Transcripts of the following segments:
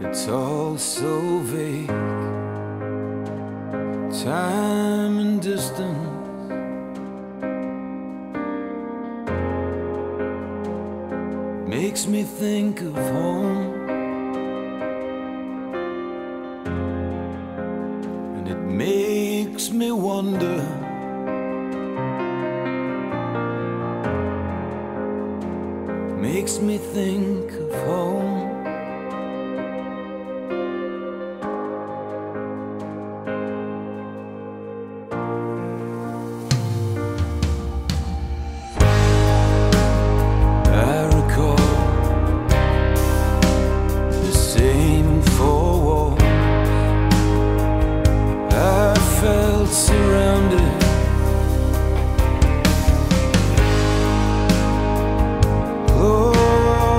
It's all so vague. Time and distance. Makes me think of home. And it makes me wonder. Makes me think of home.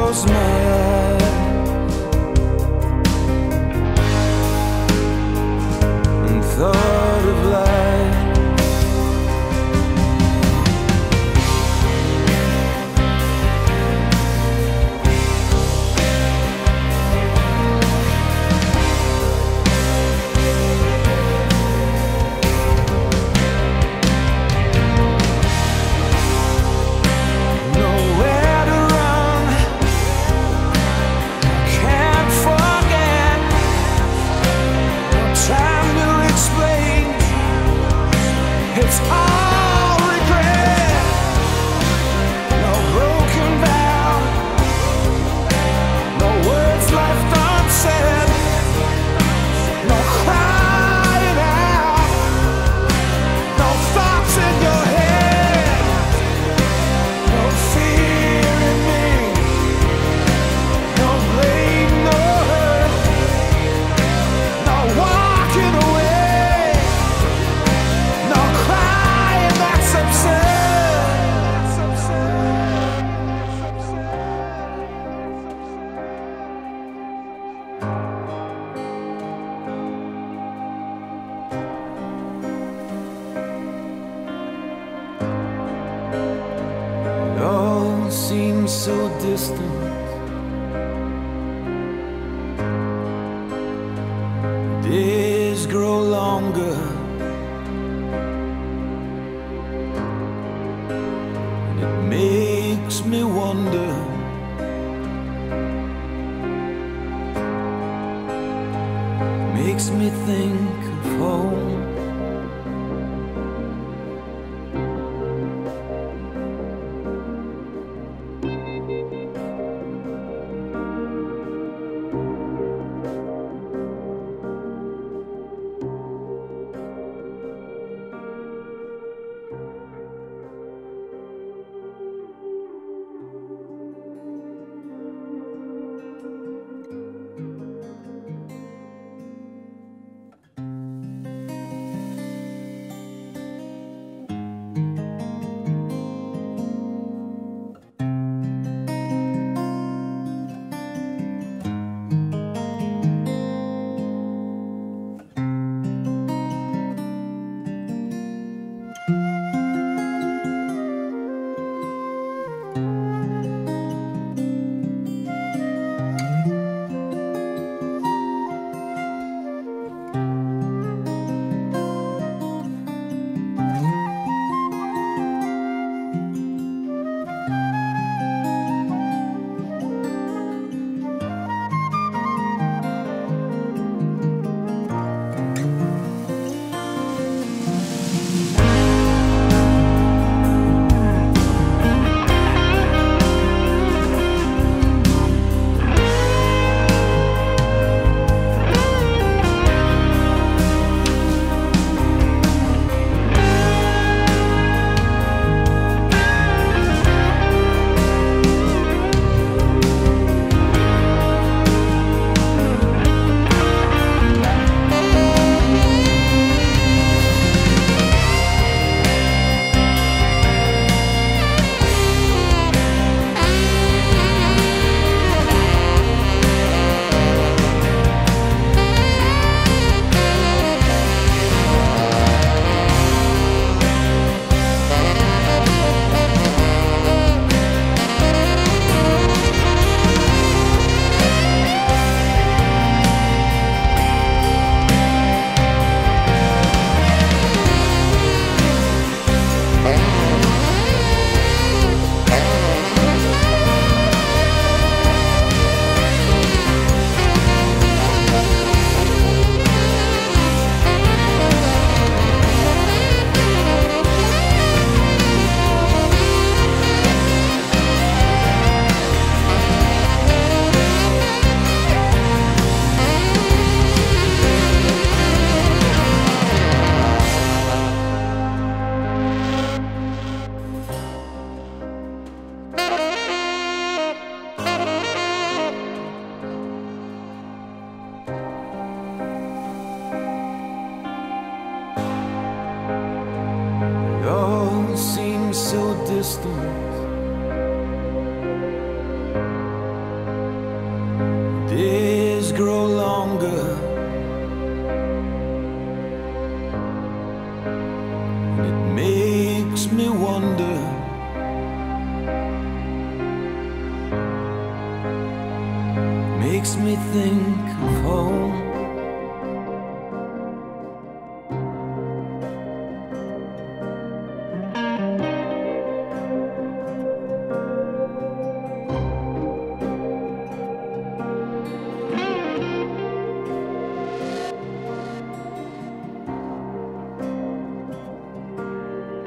Close my so distant. Days grow longer. And it makes me wonder. Makes me think of home. Distance. Days grow longer. It makes me wonder. Makes me think of home.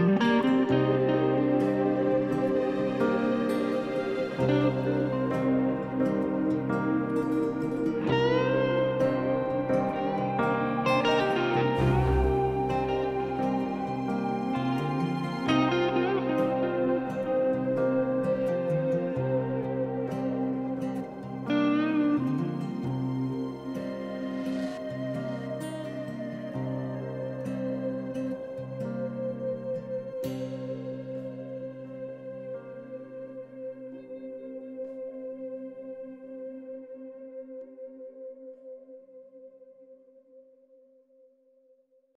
Mm-hmm.